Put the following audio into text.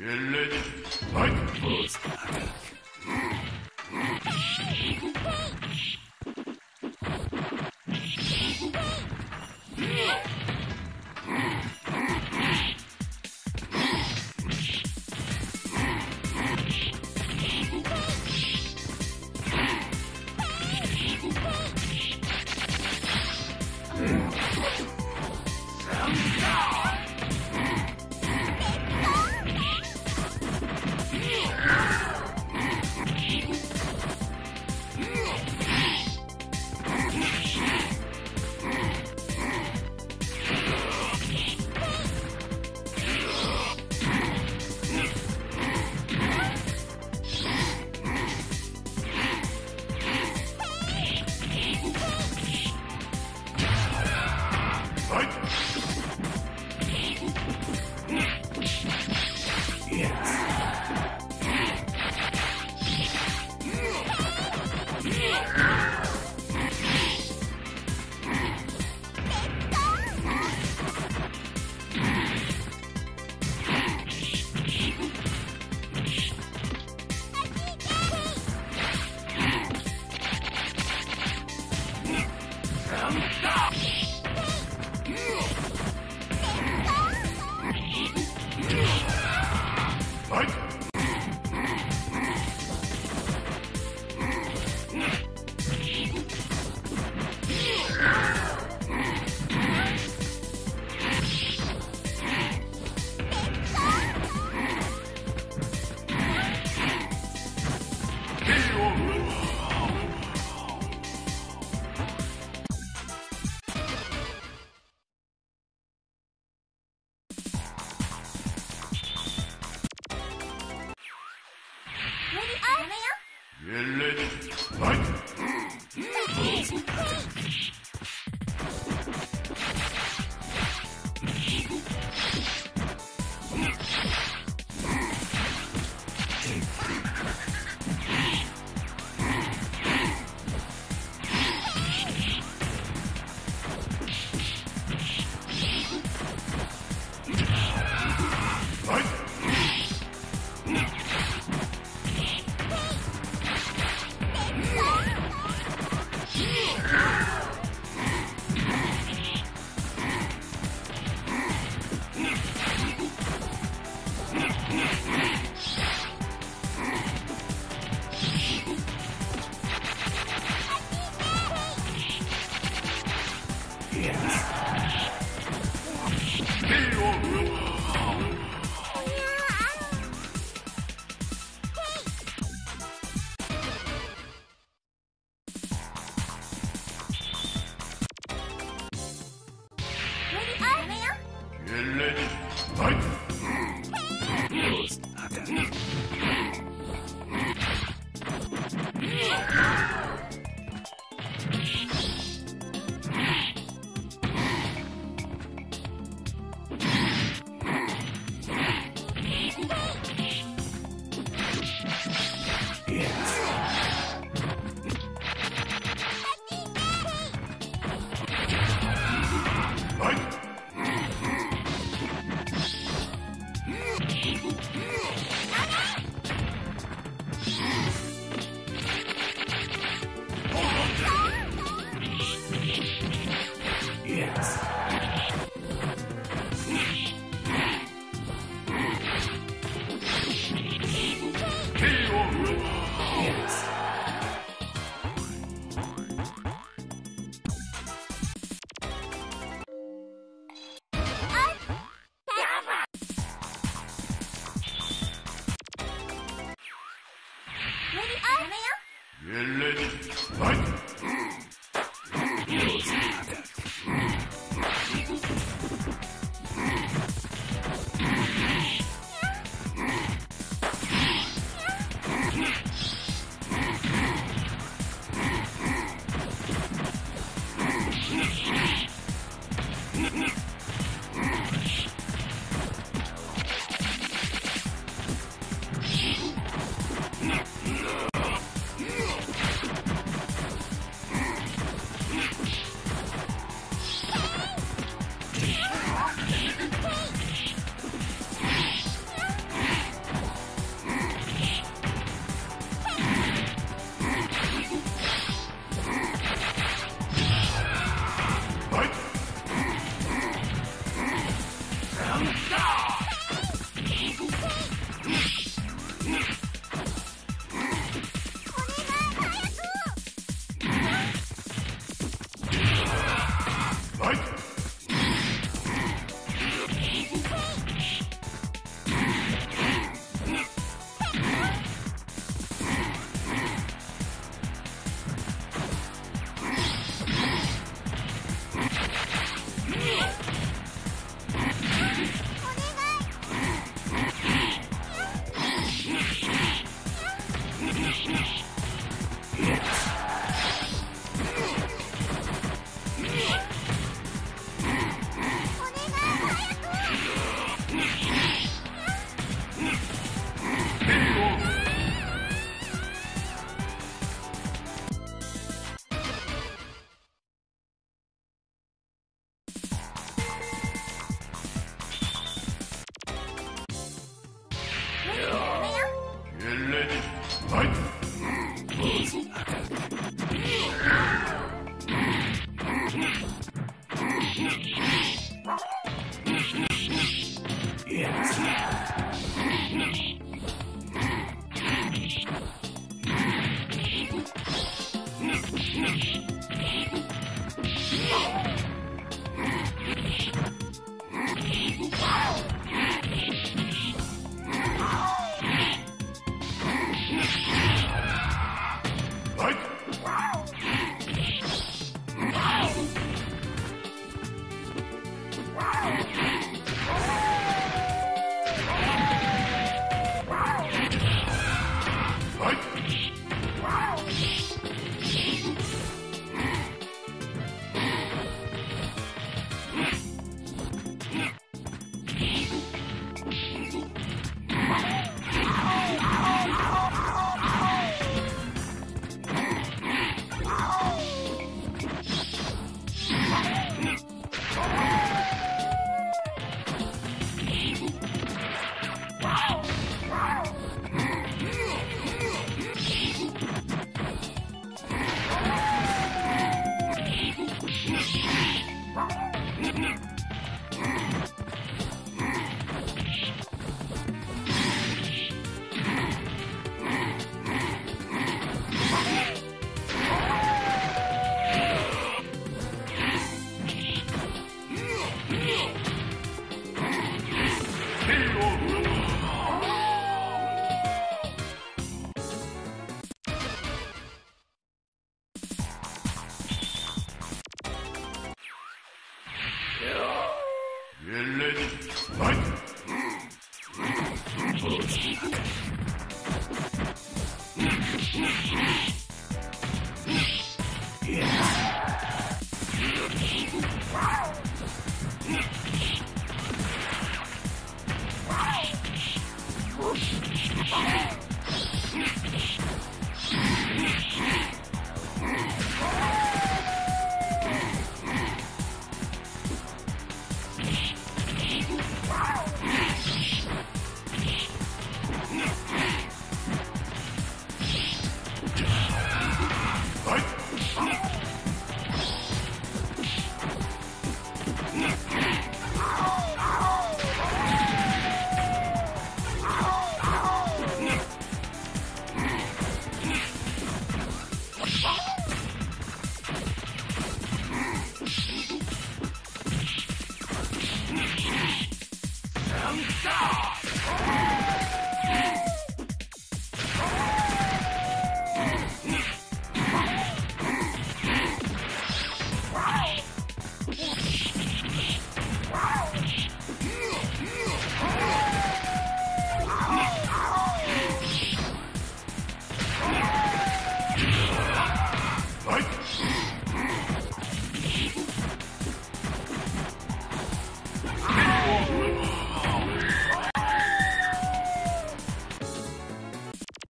Like 来！来来来！嘿！Lulu. 命令！来。Yeah. Yes. よかった。お！